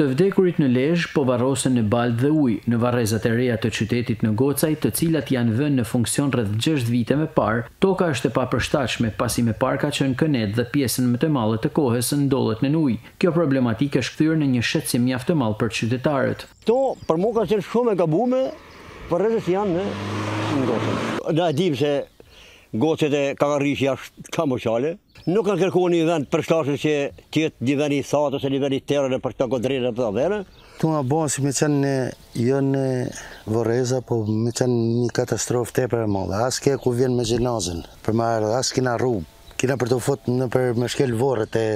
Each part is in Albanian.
Të vdekurit në Lezhë po varrosen në baltë dhe ujë, në varrezat e reja të qytetit në Gocaj, të cilat janë vënë në funksion rreth gjashtë vite më parë, toka është e papërshtatshme, pasi më parë ka qenë kënetë dhe pjesën më të madhe të kohës ndodhet nën ujë. Kjo problematikë është kthyer në një shqetësim mjaft të madh për qytetarët. Këto për mua ka qenë shumë e gabuar me varrezat që janë në Gocaj. Na e dimë se Gocajt e Kakarriqi janë këta moçale. Nuk kanë kërkuar një vend përshtatshëm që të jetë niveli i thatë ose niveli i terrave për këto godrena apo këto vena. Këtu nga basi me qenë në jo në vorreza, po me qenë një katastrofë tepër e madhe. As ke ku vjen me gjinazën për me ardhë, as kena rrugë. Kena për t'u fut në për me shkel vorret e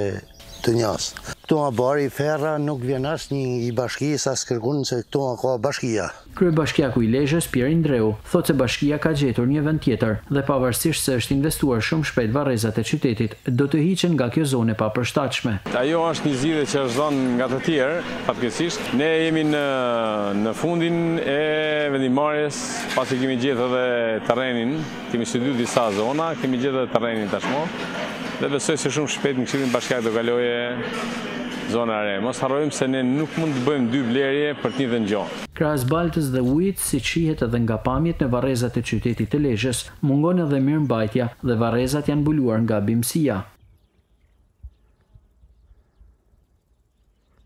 të njësë. Këtu nga bari i ferra nuk vjen asnjë i bashkijës, as kërkund se këtu nga ka bashkia. Kryebashkiaku i Lezhës, Pjerin Ndreu, thotë se bashkia ka gjetur një vend tjetër dhe pavarësisht se është investuar shumë shpejt varrezat e qytetit do të hiqen nga kjo zonë e papërshtatshme. Ajo është një zgjidhje që është dhënë nga të tjerë, fatkeqësisht. Ne jemi në në fundin e vendimmarrjes, pasi kemi gjetur edhe terrenin. Kemi studiu disa zona, kemi gjetë edhe terrenin tashmë dhe besoj se shumë shpejt në Këshillin Bashkiak do kalojë zona e re. Mos harrojmë se ne nuk mund të bëjmë dy blerje për të njëjtën gjë. Krahas baltës dhe ujit, siç shihet edhe nga pamjet në varrezat e qytetit të Lezhës, mungon edhe mirëmbajtja dhe varrezat janë mbuluar nga bimësia.